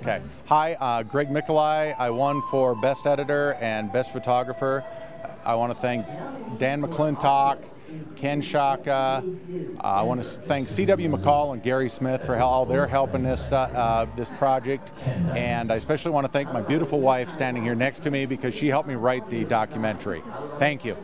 Okay. Hi, uh, Greg Mikolai. I won for Best Editor and Best Photographer. I want to thank Dan McClintock, Ken Shaka. Uh, I want to thank C.W. McCall and Gary Smith for all their help in this, uh, uh this project. And I especially want to thank my beautiful wife standing here next to me because she helped me write the documentary. Thank you.